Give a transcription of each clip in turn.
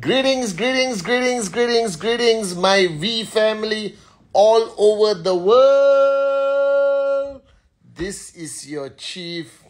Greetings, greetings, greetings, greetings, greetings, my V family all over the world. This is your chief.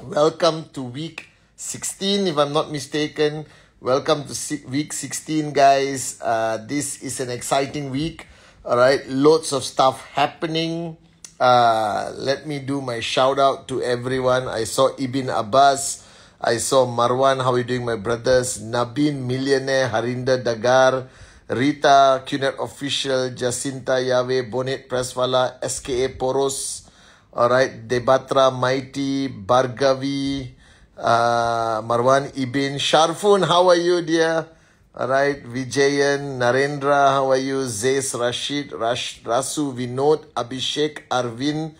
Welcome to week 16, if I'm not mistaken. Welcome to week 16, guys. Uh, this is an exciting week. All right, loads of stuff happening. Uh, let me do my shout out to everyone. I saw Ibn Abbas. I saw Marwan, how are you doing, my brothers? Nabin, Millionaire, Harinda Dagar, Rita, Cunet Official, Jacinta Yahweh, Bonet Preswala, SKA Poros, alright, Debatra, Mighty, Bargavi, uh, Marwan Ibn, Sharfun, how are you, dear? Alright, Vijayan, Narendra, how are you? Zays, Rashid, Rash, Rasu, Vinod, Abhishek, Arvin,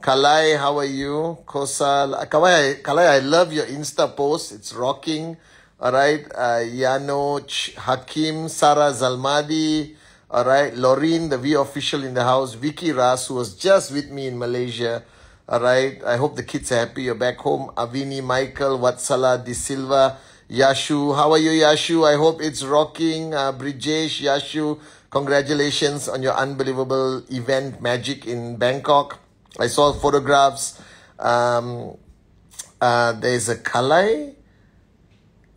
Kalai, how are you? Kosal, Kalai, Kalai, I love your Insta post. It's rocking. All right. Uh, Yano, Hakim, Sarah Zalmadi. All right. Laureen, the V official in the house. Vicky Ras, who was just with me in Malaysia. All right. I hope the kids are happy. You're back home. Avini, Michael, Watsala, De Silva, Yashu. How are you, Yashu? I hope it's rocking. Uh, Brijesh, Yashu, congratulations on your unbelievable event magic in Bangkok. I saw photographs. Um, uh, there's a Kalai.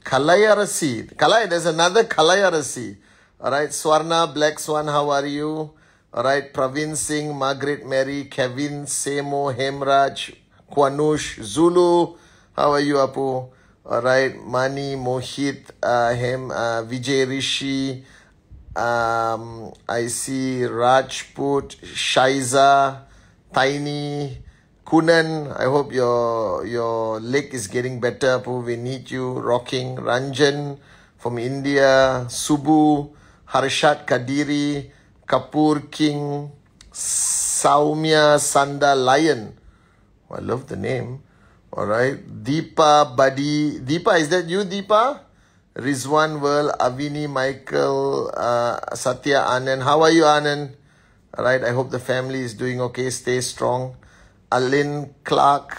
Kalayarasi. Kalai, there's another Kalayarasi. Alright, Swarna, Black Swan, how are you? Alright, Praveen Singh, Margaret Mary, Kevin, Semo, Hemraj, Kwanush, Zulu, how are you, Apu? Alright, Mani, Mohit, uh, Hem, uh, Vijay Rishi, um, I see Rajput, Shaiza, Tiny, Kunan. I hope your your leg is getting better. Apu. We need you rocking. Ranjan from India, Subu, Harshat Kadiri, Kapoor King, Saumya Sanda Lion. I love the name. All right. Deepa Buddy. Deepa, is that you, Deepa? Rizwan World, Avini Michael, uh, Satya Anand. How are you, Anand? All right. I hope the family is doing okay. Stay strong. Alin Clark,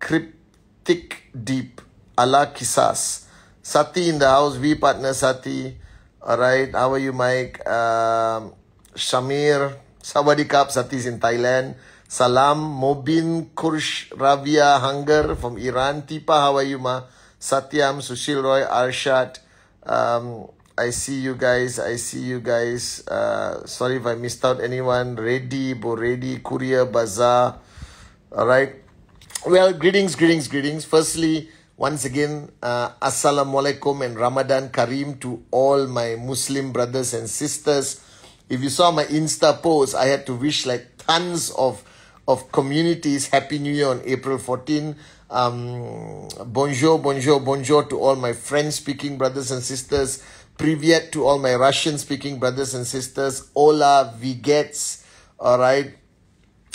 Cryptic Deep, Allah Kisas. Sati in the house. V partner Sati. All right. How are you, Mike? Um, Shamir. Sawadikap. Sati's in Thailand. Salam. Mobin Kursh Ravia Hunger from Iran. Tipa, how are you, ma? Satyam, Sushil Roy, Arshad. Um, I see you guys. I see you guys. Uh, sorry if I missed out anyone. Ready, Boredi, Courier, Bazaar. All right. Well, greetings, greetings, greetings. Firstly, once again, uh, Assalamu alaikum and Ramadan Kareem to all my Muslim brothers and sisters. If you saw my Insta post, I had to wish like tons of of communities Happy New Year on April 14. Um, bonjour, bonjour, bonjour to all my French speaking brothers and sisters. Privyet to all my Russian speaking brothers and sisters. Hola, vigets. All right.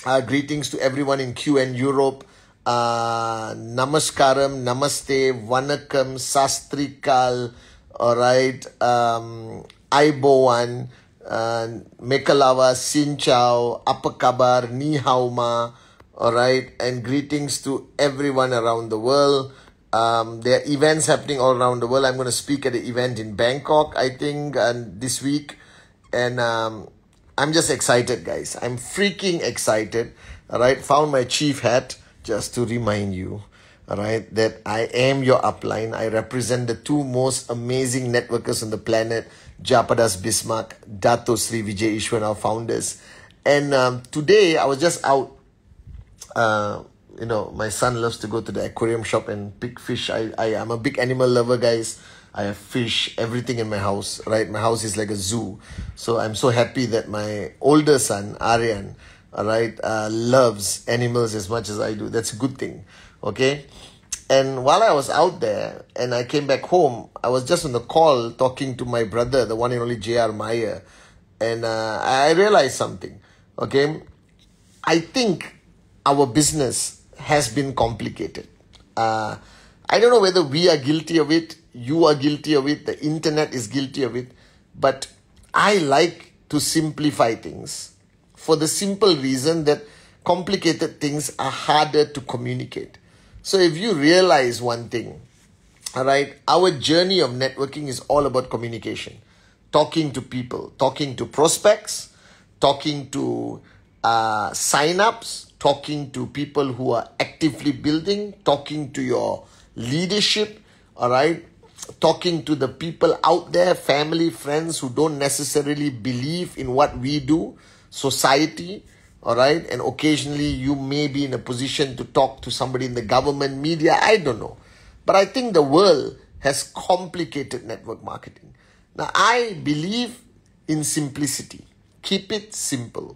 Uh, greetings to everyone in QN Europe. Uh, namaskaram, namaste, vanakkam, sastrikal, all right, um, aibowan, uh, mekalawa, sinchao, apa kabar, ni hao ma, all right, and greetings to everyone around the world. Um, there are events happening all around the world. I'm going to speak at an event in Bangkok, I think, and this week, and um, I'm just excited, guys. I'm freaking excited. All right, found my chief hat just to remind you, all right, that I am your upline. I represent the two most amazing networkers on the planet, Japadas Bismark, Dato Sri Vijay Eswaran, our founders. And um, today I was just out. Uh, you know, my son loves to go to the aquarium shop and pick fish. I, I am a big animal lover, guys. I have fish, everything in my house, right? My house is like a zoo. So I'm so happy that my older son, Aryan, right, uh, loves animals as much as I do. That's a good thing, okay? And while I was out there and I came back home, I was just on the call talking to my brother, the one and only J.R. Meyer. And uh, I realized something, okay? I think our business has been complicated. Uh, I don't know whether we are guilty of it, you are guilty of it, the internet is guilty of it, but I like to simplify things for the simple reason that complicated things are harder to communicate. So if you realize one thing, all right, our journey of networking is all about communication, talking to people, talking to prospects, talking to uh, sign-ups, talking to people who are actively building, talking to your leadership, all right, talking to the people out there, family, friends who don't necessarily believe in what we do, society, all right, and occasionally you may be in a position to talk to somebody in the government, media, I don't know. But I think the world has complicated network marketing. Now, I believe in simplicity. Keep it simple.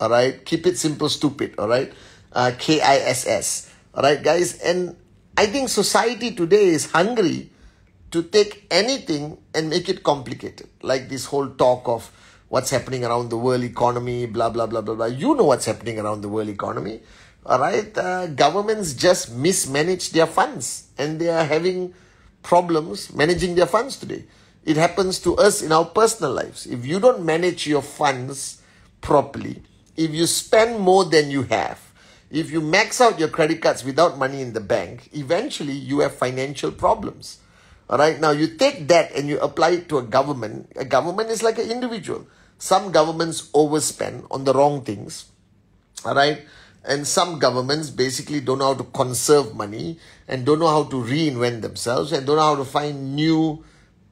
All right. Keep it simple, stupid. All right. Uh, K I S S. All right, guys. And I think society today is hungry to take anything and make it complicated. Like this whole talk of what's happening around the world economy, blah, blah, blah, blah, blah. You know what's happening around the world economy. All right. Uh, governments just mismanage their funds and they are having problems managing their funds today. It happens to us in our personal lives. If you don't manage your funds properly, if you spend more than you have, if you max out your credit cards without money in the bank, eventually you have financial problems. All right. Now you take that and you apply it to a government. A government is like an individual. Some governments overspend on the wrong things. All right and some governments basically don't know how to conserve money and don't know how to reinvent themselves and don't know how to find new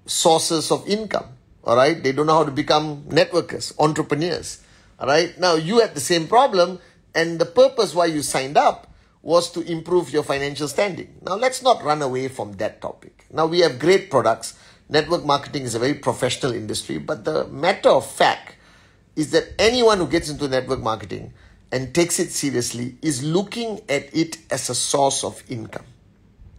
sources of income. All right. They don't know how to become networkers, entrepreneurs. Right. Now you had the same problem and the purpose why you signed up was to improve your financial standing. Now let's not run away from that topic. Now we have great products. Network marketing is a very professional industry, but the matter of fact is that anyone who gets into network marketing and takes it seriously is looking at it as a source of income.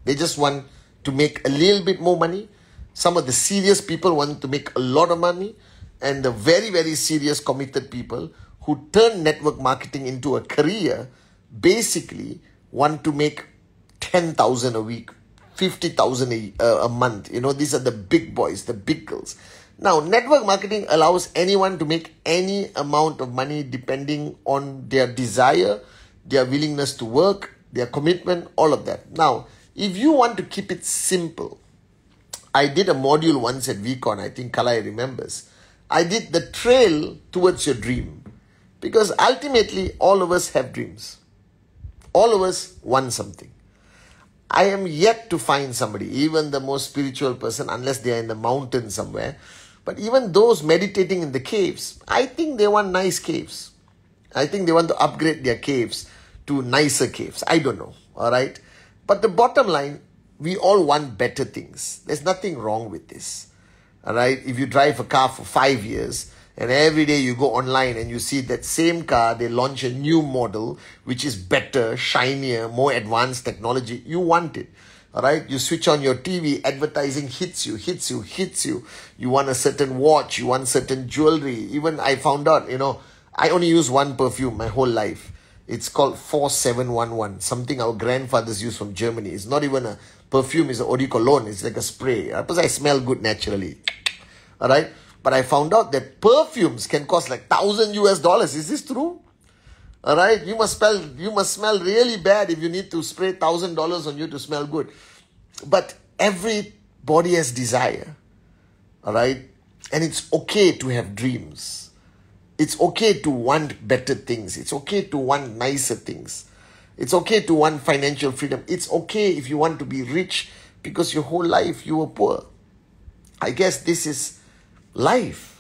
They just want to make a little bit more money. Some of the serious people want to make a lot of money. And the very, very serious, committed people who turn network marketing into a career basically want to make 10,000 a week, 50,000 a, uh, a month. You know, these are the big boys, the big girls. Now, network marketing allows anyone to make any amount of money depending on their desire, their willingness to work, their commitment, all of that. Now, if you want to keep it simple, I did a module once at VCon, I think Kalai remembers. I did the trail towards your dream. Because ultimately, all of us have dreams. All of us want something. I am yet to find somebody, even the most spiritual person, unless they are in the mountains somewhere, but even those meditating in the caves, I think they want nice caves. I think they want to upgrade their caves to nicer caves. I don't know. All right. But the bottom line, we all want better things. There's nothing wrong with this. All right. If you drive a car for five years and every day you go online and you see that same car, they launch a new model which is better, shinier, more advanced technology, you want it. All right, you switch on your TV, advertising hits you, hits you, hits you. You want a certain watch, you want certain jewelry. Even I found out, you know, I only use one perfume my whole life. It's called 4711, something our grandfathers used from Germany. It's not even a perfume, is eau de cologne. It's like a spray. Uh, because I smell good naturally. All right, but I found out that perfumes can cost like thousand US dollars. Is this true? All right, you must smell you must smell really bad if you need to spray thousand dollars on you to smell good. But every body has desire. All right, and it's okay to have dreams. It's okay to want better things. It's okay to want nicer things. It's okay to want financial freedom. It's okay if you want to be rich because your whole life you were poor. I guess this is life.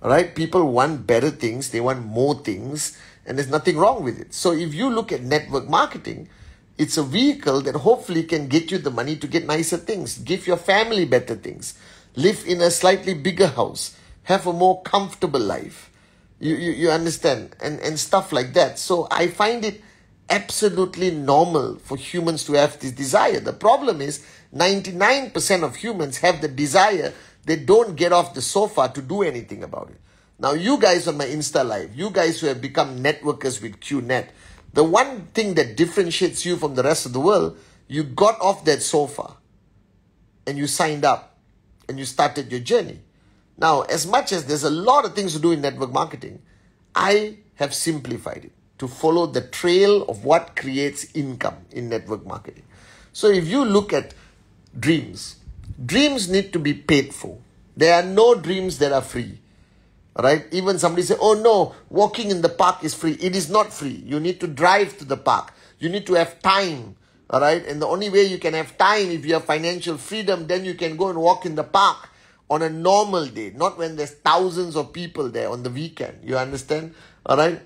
Right, people want better things, they want more things and there's nothing wrong with it. So if you look at network marketing, it's a vehicle that hopefully can get you the money to get nicer things, give your family better things, live in a slightly bigger house, have a more comfortable life. You, you, you understand? And, and stuff like that. So I find it absolutely normal for humans to have this desire. The problem is 99% of humans have the desire, they don't get off the sofa to do anything about it. Now, you guys on my Insta Live, you guys who have become networkers with QNet, the one thing that differentiates you from the rest of the world, you got off that sofa and you signed up and you started your journey. Now, as much as there's a lot of things to do in network marketing, I have simplified it to follow the trail of what creates income in network marketing. So if you look at dreams. Dreams need to be paid for. There are no dreams that are free. Right? Even somebody say, oh no, walking in the park is free. It is not free. You need to drive to the park. You need to have time. All right. And the only way you can have time if you have financial freedom, then you can go and walk in the park on a normal day, not when there's thousands of people there on the weekend. You understand? All right.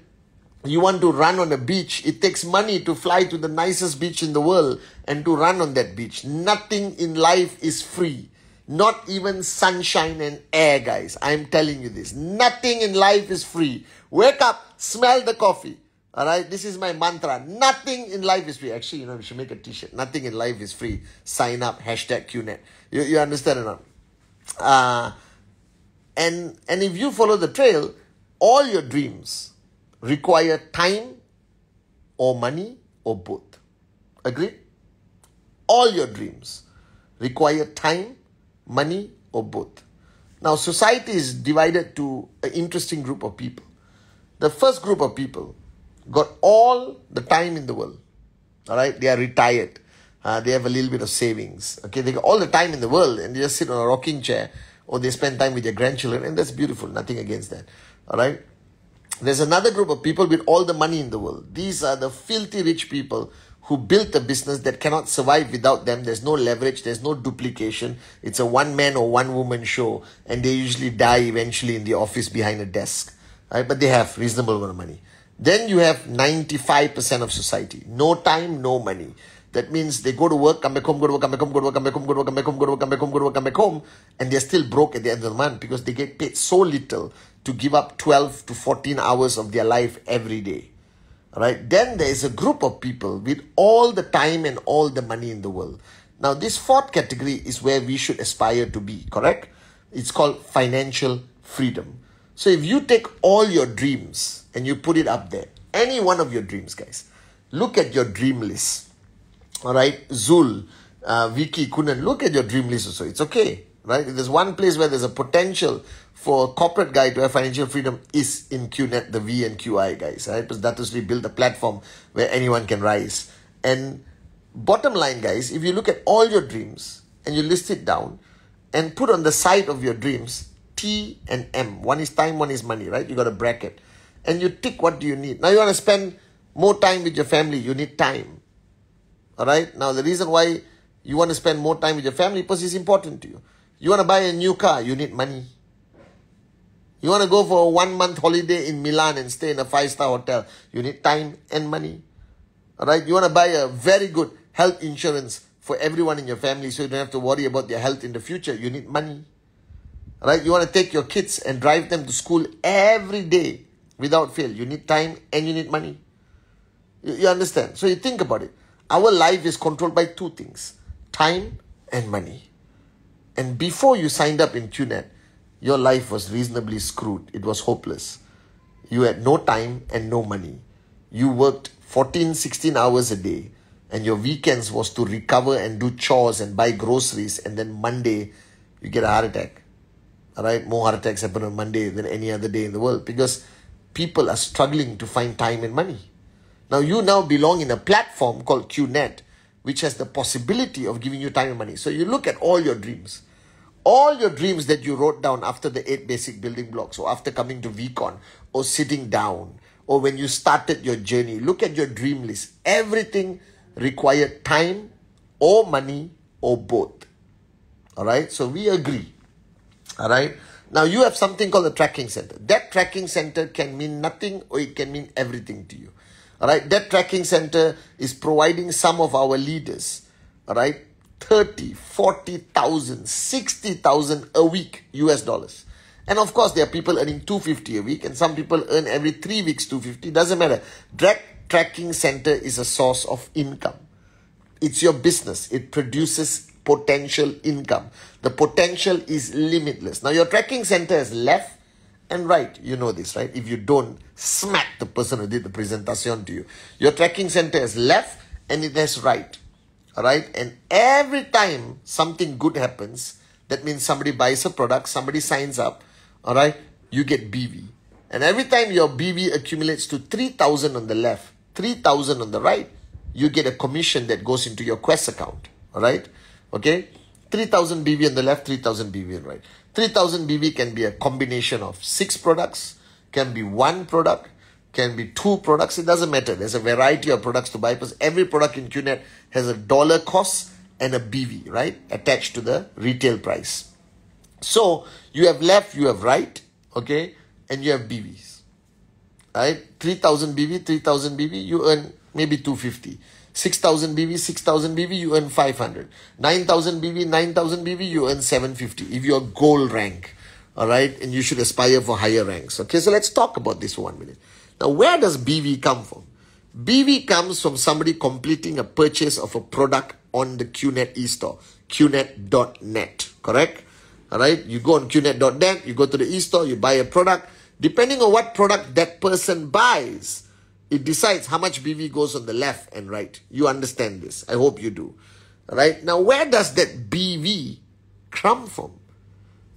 You want to run on a beach, it takes money to fly to the nicest beach in the world and to run on that beach. Nothing in life is free. Not even sunshine and air, guys. I'm telling you this. Nothing in life is free. Wake up, smell the coffee. All right, this is my mantra. Nothing in life is free. Actually, you know, we should make a t-shirt. Nothing in life is free. Sign up, hashtag QNet. You, you understand or not? Uh, and, and if you follow the trail, all your dreams require time or money or both. Agree? All your dreams require time money, or both. Now, society is divided to an interesting group of people. The first group of people got all the time in the world. All right, they are retired. Uh, they have a little bit of savings. Okay, they got all the time in the world and they just sit on a rocking chair or they spend time with their grandchildren, and that's beautiful. Nothing against that. All right. There's another group of people with all the money in the world. These are the filthy rich people who built a business that cannot survive without them. There's no leverage, there's no duplication. It's a one man or one woman show, and they usually die eventually in the office behind a desk. Right? But they have reasonable amount of money. Then you have 95% of society. No time, no money. That means they go to work, come back home, go to work, come back home, go to work, come back home, go to work, come back home, go to work, come back home, go to work, come back home, and they're still broke at the end of the month because they get paid so little to give up 12 to 14 hours of their life every day. Right? Then there is a group of people with all the time and all the money in the world. Now, this fourth category is where we should aspire to be, correct? It's called financial freedom. So, if you take all your dreams and you put it up there, any one of your dreams, guys, look at your dream list. All right, Zul, uh, Vicky, Kunan, look at your dream list also. It's okay, right? There's one place where there's a potential for a corporate guy to have financial freedom is in QNet, the V and QI guys, right? Because that was we build a platform where anyone can rise. And bottom line, guys, if you look at all your dreams and you list it down and put on the side of your dreams T and M. One is time, one is money, right? You got a bracket. And you tick what do you need. Now you want to spend more time with your family, you need time. Alright? Now the reason why you want to spend more time with your family because it's important to you. You want to buy a new car, you need money. You want to go for a one month holiday in Milan and stay in a five star hotel. You need time and money. Alright? You want to buy a very good health insurance for everyone in your family so you don't have to worry about their health in the future. You need money. Right? You want to take your kids and drive them to school every day without fail. You need time and you need money. You, you understand? So you think about it. Our life is controlled by two things time and money. And before you signed up in QNet, your life was reasonably screwed. It was hopeless. You had no time and no money. You worked 14, 16 hours a day, and your weekends was to recover and do chores and buy groceries, and then Monday, you get a heart attack. All right, more heart attacks happen on Monday than any other day in the world because people are struggling to find time and money. Now, you now belong in a platform called QNet, which has the possibility of giving you time and money. So, you look at all your dreams all your dreams that you wrote down after the eight basic building blocks or after coming to VCon or sitting down or when you started your journey, look at your dream list. Everything required time or money or both. All right. So we agree. All right. Now you have something called a tracking center. That tracking center can mean nothing or it can mean everything to you. All right. That tracking center is providing some of our leaders. All right 30, 40,000, 60,000 a week US dollars. And of course, there are people earning 250 a week, and some people earn every three weeks 250. Doesn't matter. Drag Tracking Center is a source of income. It's your business. It produces potential income. The potential is limitless. Now, your tracking center is left and right. You know this, right? If you don't, smack the person who did the presentation to you. Your tracking center is left and it has right. Right, And every time something good happens, that means somebody buys a product, somebody signs up, all right, you get BV. And every time your BV accumulates to 3,000 on the left, 3,000 on the right, you get a commission that goes into your Quest account, all right? Okay? 3000 BV on the left, 3000 BV on the right. 3000 BV can be a combination of six products, can be one product, can be two products. It doesn't matter. There's a variety of products to buy because every product in QNet has a dollar cost and a BV, right? Attached to the retail price. So you have left, you have right, okay, and you have BVs. Right? 3000 BV, 3000 BV, you earn maybe 250. 6000 BV, 6000 BV, you earn 500. 9000 BV, 9000 BV, you earn 750 if you're gold rank. All right. And you should aspire for higher ranks. Okay. So let's talk about this for one minute. Now, where does BV come from? BV comes from somebody completing a purchase of a product on the QNet e-store, qnet.net. Correct? All right. You go on qnet.net, you go to the e-store, you buy a product. Depending on what product that person buys, it decides how much BV goes on the left and right. You understand this. I hope you do. Right? Now, where does that BV come from?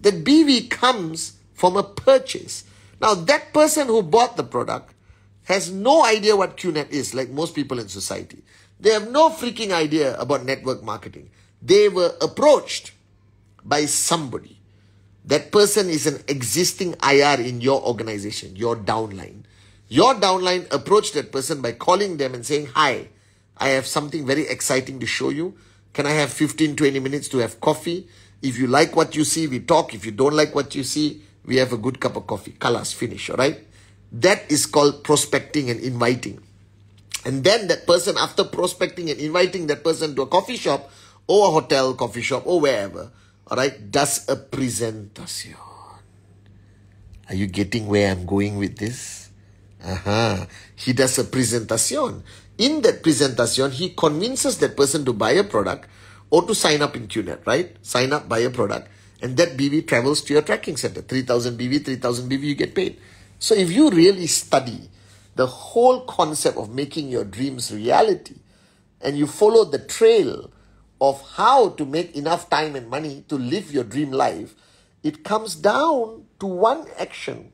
That BV comes from a purchase. Now, that person who bought the product has no idea what QNet is, like most people in society. They have no freaking idea about network marketing. They were approached by somebody. That person is an existing IR in your organization, your downline. Your downline approached that person by calling them and saying, Hi, I have something very exciting to show you. Can I have 15, 20 minutes to have coffee? If you like what you see, we talk. If you don't like what you see, we have a good cup of coffee. Colors, finish, all right? That is called prospecting and inviting. And then that person, after prospecting and inviting that person to a coffee shop or a hotel, coffee shop or wherever, all right, does a presentation. Are you getting where I'm going with this? Uh-huh. He does a presentation. In that presentation, he convinces that person to buy a product or to sign up in QNet, right? Sign up, buy a product, and that BV travels to your tracking center. 3000 BV, 3000 BV, you get paid. So if you really study the whole concept of making your dreams reality and you follow the trail of how to make enough time and money to live your dream life, it comes down to one action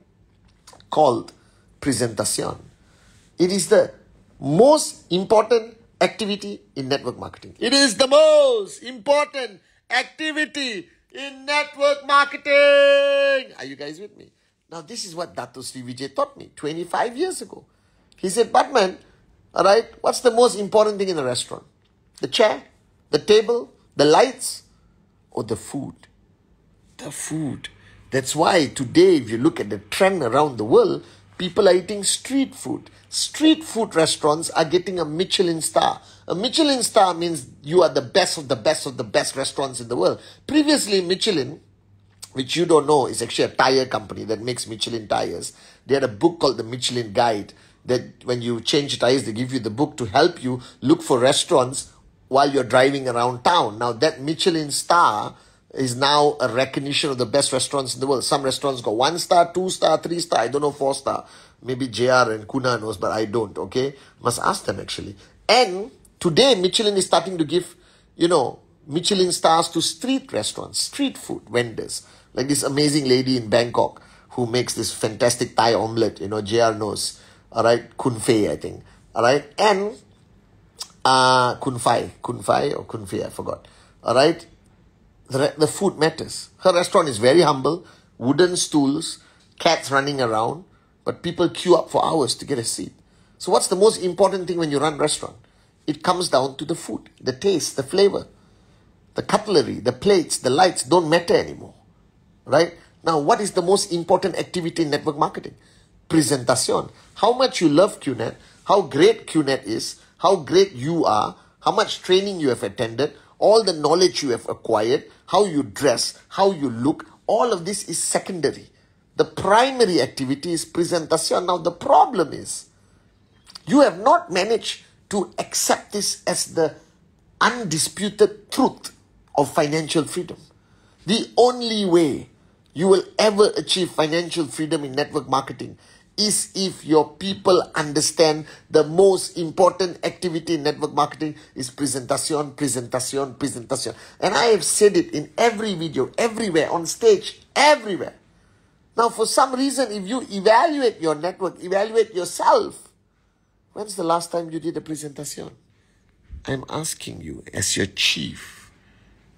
called presentation. It is the most important activity in network marketing. It is the most important activity in network marketing. Are you guys with me? Now, this is what Dato Sri Vijay taught me 25 years ago. He said, Patman, all right, what's the most important thing in a restaurant? The chair, the table, the lights, or the food? The food. That's why today, if you look at the trend around the world, People are eating street food. Street food restaurants are getting a Michelin star. A Michelin star means you are the best of the best of the best restaurants in the world. Previously, Michelin, which you don't know, is actually a tire company that makes Michelin tires. They had a book called the Michelin Guide that when you change tires, they give you the book to help you look for restaurants while you're driving around town. Now, that Michelin star is now a recognition of the best restaurants in the world. Some restaurants got one star, two star, three star. I don't know four star. Maybe JR and Kuna knows, but I don't. Okay, must ask them actually. And today Michelin is starting to give, you know, Michelin stars to street restaurants, street food vendors, like this amazing lady in Bangkok who makes this fantastic Thai omelette. You know, JR knows. All right, Kun Fei, I think. All right, and uh, Kun Fai, Kun Fai or Kun Fei, I forgot. All right, the, the food matters. Her restaurant is very humble, wooden stools, cats running around, but people queue up for hours to get a seat. So what's the most important thing when you run restaurant? It comes down to the food, the taste, the flavor. The cutlery, the plates, the lights don't matter anymore. Right? Now, what is the most important activity in network marketing? Presentation. How much you love QNet, how great QNet is, how great you are, how much training you have attended, all the knowledge you have acquired, how you dress, how you look, all of this is secondary. The primary activity is presentation. Now, the problem is you have not managed to accept this as the undisputed truth of financial freedom. The only way you will ever achieve financial freedom in network marketing is if your people understand the most important activity in network marketing is presentation, presentation, presentation. And I have said it in every video, everywhere, on stage, everywhere. Now, for some reason, if you evaluate your network, evaluate yourself, when's the last time you did a presentation? I'm asking you, as your chief,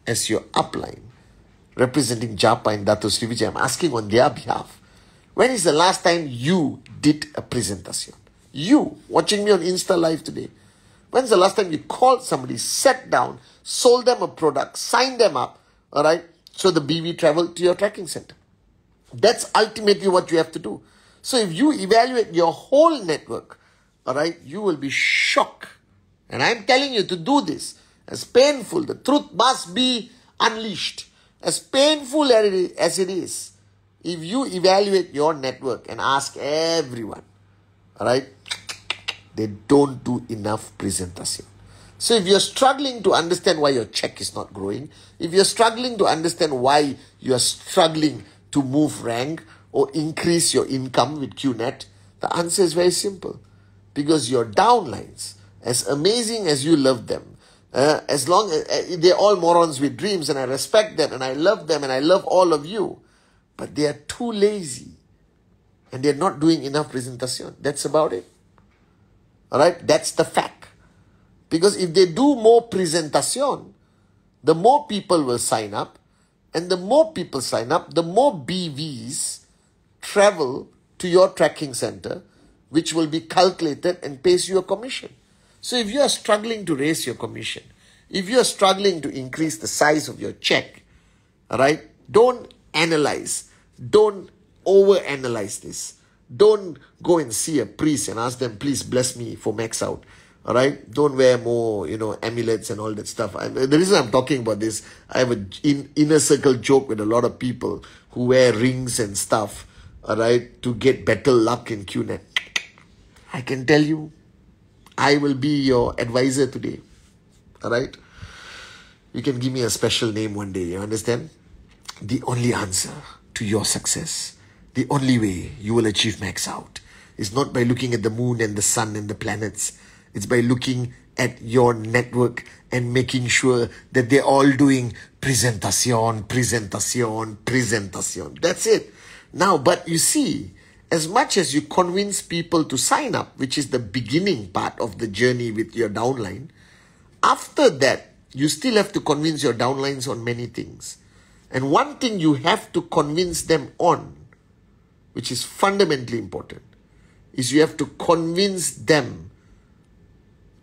as your upline, representing Japa and Dato Sri I'm asking on their behalf, when is the last time you did a presentation? You, watching me on Insta Live today, when's the last time you called somebody, sat down, sold them a product, signed them up, all right, so the BV traveled to your tracking center? That's ultimately what you have to do. So if you evaluate your whole network, all right, you will be shocked. And I'm telling you to do this. As painful, the truth must be unleashed. As painful as it is, if you evaluate your network and ask everyone, right, they don't do enough presentation. So if you're struggling to understand why your check is not growing, if you're struggling to understand why you are struggling to move rank or increase your income with QNet, the answer is very simple. Because your downlines, as amazing as you love them, uh, as long as uh, they're all morons with dreams and I respect them and I love them and I love all of you, but they are too lazy and they're not doing enough presentation. That's about it. All right, that's the fact. Because if they do more presentation, the more people will sign up, and the more people sign up, the more BVs travel to your tracking center, which will be calculated and pays you a commission. So if you are struggling to raise your commission, if you are struggling to increase the size of your check, all right, don't analyze, don't overanalyze this. Don't go and see a priest and ask them, please bless me for max out. All right, don't wear more, you know, amulets and all that stuff. I, the reason I'm talking about this, I have an in, inner circle joke with a lot of people who wear rings and stuff, all right, to get better luck in QNet. I can tell you, I will be your advisor today. All right, you can give me a special name one day. You understand? The only answer to your success, the only way you will achieve max out, is not by looking at the moon and the sun and the planets it's by looking at your network and making sure that they're all doing presentacion, presentacion, presentacion. That's it. Now, but you see, as much as you convince people to sign up, which is the beginning part of the journey with your downline, after that, you still have to convince your downlines on many things. And one thing you have to convince them on, which is fundamentally important, is you have to convince them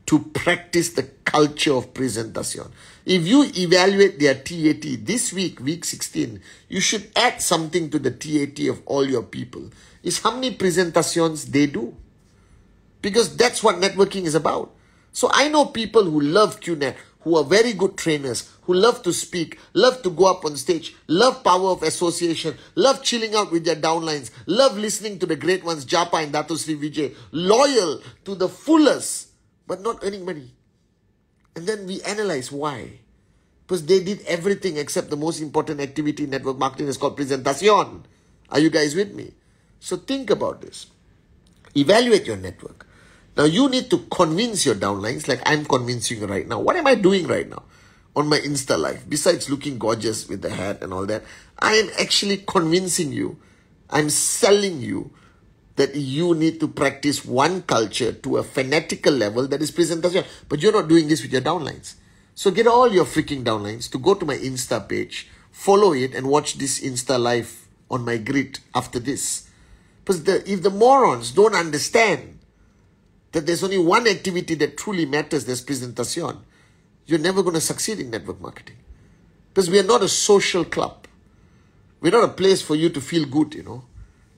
to practice the culture of presentation. If you evaluate their TAT this week, week 16, you should add something to the TAT of all your people. Is how many presentations they do. Because that's what networking is about. So I know people who love QNet, who are very good trainers, who love to speak, love to go up on stage, love power of association, love chilling out with their downlines, love listening to the great ones, Japa and Dato Sri Vijay, loyal to the fullest but not earning money. And then we analyze why. Because they did everything except the most important activity in network marketing is called presentation. Are you guys with me? So think about this. Evaluate your network. Now you need to convince your downlines like I'm convincing you right now. What am I doing right now on my Insta life? Besides looking gorgeous with the hat and all that, I am actually convincing you. I'm selling you that you need to practice one culture to a fanatical level that is presentation. But you're not doing this with your downlines. So get all your freaking downlines to go to my Insta page, follow it, and watch this Insta live on my grid after this. Because the, if the morons don't understand that there's only one activity that truly matters, there's presentation, you're never going to succeed in network marketing. Because we are not a social club. We're not a place for you to feel good, you know.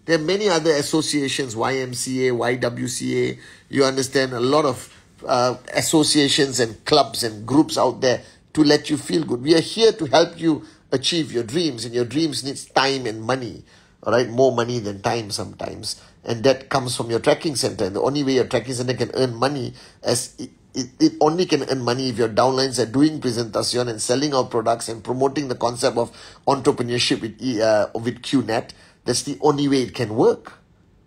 There are many other associations, YMCA, YWCA. You understand a lot of uh, associations and clubs and groups out there to let you feel good. We are here to help you achieve your dreams, and your dreams needs time and money. All right, more money than time sometimes, and that comes from your tracking center. And the only way your tracking center can earn money, as it, it, it only can earn money if your downlines are doing presentation and selling our products and promoting the concept of entrepreneurship with uh, with QNet that's the only way it can work.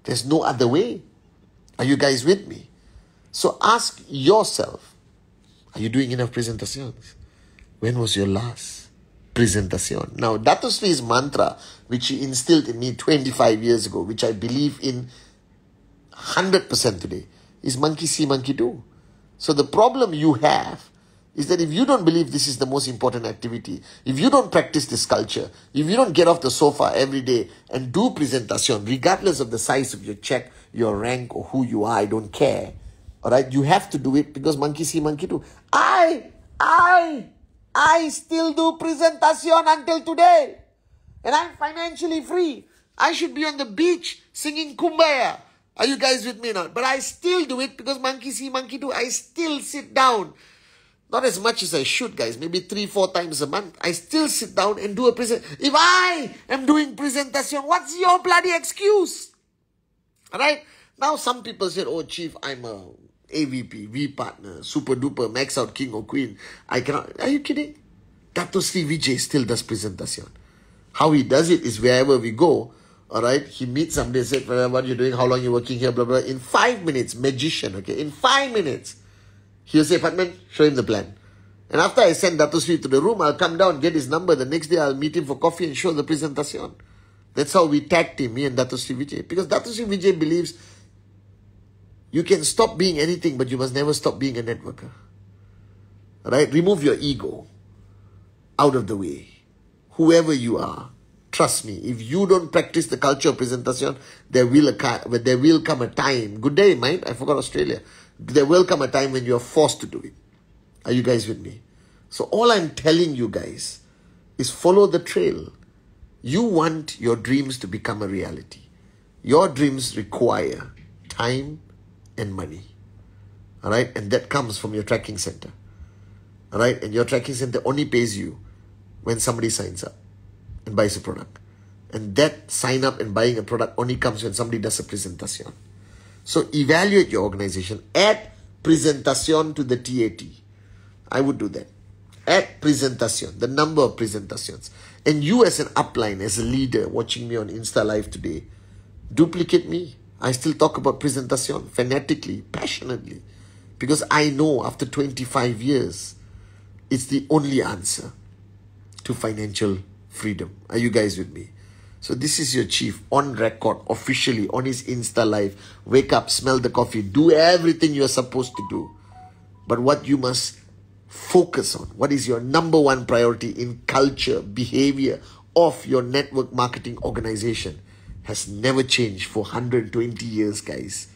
There's no other way. Are you guys with me? So ask yourself, are you doing enough presentations? When was your last presentation? Now, Sri's mantra, which he instilled in me 25 years ago, which I believe in 100% today, is monkey see, monkey do. So the problem you have is that if you don't believe this is the most important activity, if you don't practice this culture, if you don't get off the sofa every day and do presentation, regardless of the size of your check, your rank, or who you are, I don't care. All right, you have to do it because monkey see, monkey do. I, I, I still do presentation until today, and I'm financially free. I should be on the beach singing kumbaya. Are you guys with me now? But I still do it because monkey see, monkey do. I still sit down. Not as much as I should, guys. Maybe three, four times a month. I still sit down and do a present. If I am doing presentation, what's your bloody excuse? Alright? Now some people said, oh, chief, I'm a AVP, V partner, super duper, max out king or queen. I cannot. Are you kidding? Dato Sri Vijay still does presentation. How he does it is wherever we go, all right, he meets somebody and said, what are you doing? How long you working here? Blah, blah. In five minutes, magician, okay? In five minutes, he'll say, Patman, show him the plan. And after I send Dato Sri to the room, I'll come down, get his number. The next day, I'll meet him for coffee and show the presentation. That's how we tag team, me and Dato Sri Vijay. Because Dato Sri Vijay believes you can stop being anything, but you must never stop being a networker. Right? Remove your ego out of the way. Whoever you are, Trust me, if you don't practice the culture of presentation, there will a, there will come a time. Good day, mate. I forgot Australia. There will come a time when you are forced to do it. Are you guys with me? So all I'm telling you guys is follow the trail. You want your dreams to become a reality. Your dreams require time and money. All right, and that comes from your tracking center. All right, and your tracking center only pays you when somebody signs up and buys a product. And that sign up and buying a product only comes when somebody does a presentation. So evaluate your organization. Add presentation to the TAT. I would do that. Add presentation, the number of presentations. And you as an upline, as a leader watching me on Insta Live today, duplicate me. I still talk about presentation fanatically, passionately. Because I know after 25 years, it's the only answer to financial freedom. Are you guys with me? So this is your chief on record, officially on his Insta live. Wake up, smell the coffee, do everything you're supposed to do. But what you must focus on, what is your number one priority in culture, behavior of your network marketing organization has never changed for 120 years, guys.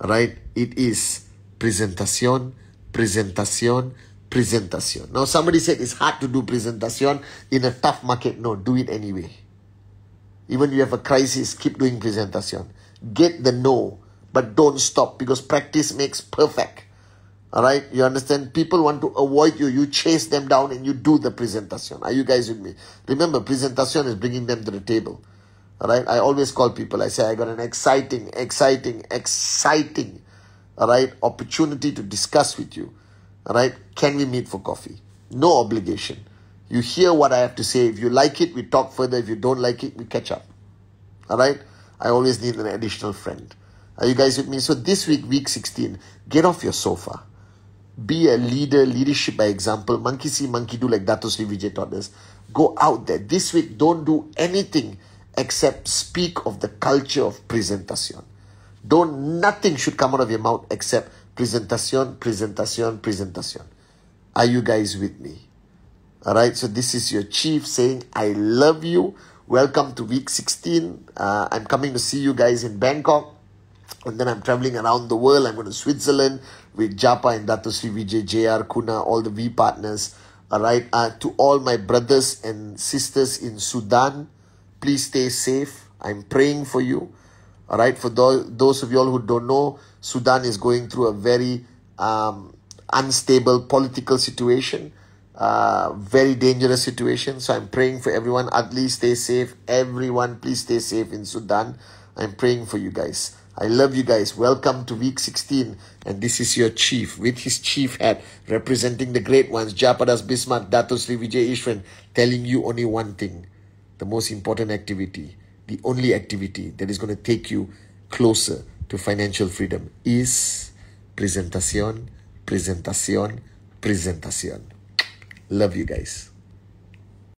Right? It is presentation, presentation, presentation. Now, somebody said it's hard to do presentation in a tough market. No, do it anyway. Even you have a crisis, keep doing presentation. Get the no, but don't stop because practice makes perfect. All right, you understand? People want to avoid you. You chase them down and you do the presentation. Are you guys with me? Remember, presentation is bringing them to the table. All right, I always call people. I say I got an exciting, exciting, exciting, all right, opportunity to discuss with you. All right? Can we meet for coffee? No obligation. You hear what I have to say. If you like it, we talk further. If you don't like it, we catch up. All right? I always need an additional friend. Are you guys with me? So this week, week 16, get off your sofa. Be a leader, leadership by example. Monkey see, monkey do, like Dato Sri Vijay taught us. Go out there. This week, don't do anything except speak of the culture of presentation. Don't, nothing should come out of your mouth except Presentation, presentation, presentation. Are you guys with me? All right, so this is your chief saying, I love you. Welcome to week 16. Uh, I'm coming to see you guys in Bangkok. And then I'm traveling around the world. I'm going to Switzerland with Japa and Dato Sri Vijay, JR, Kuna, all the V partners. All right, uh, to all my brothers and sisters in Sudan, please stay safe. I'm praying for you. All right, for those, of you all who don't know, Sudan is going through a very um, unstable political situation, uh, very dangerous situation. So I'm praying for everyone. At least stay safe. Everyone, please stay safe in Sudan. I'm praying for you guys. I love you guys. Welcome to week 16. And this is your chief with his chief hat representing the great ones, Japadas Bismark, Dato Sri Vijay Eswaran, telling you only one thing the most important activity the only activity that is going to take you closer to financial freedom is presentación, presentación, presentación. Love you guys.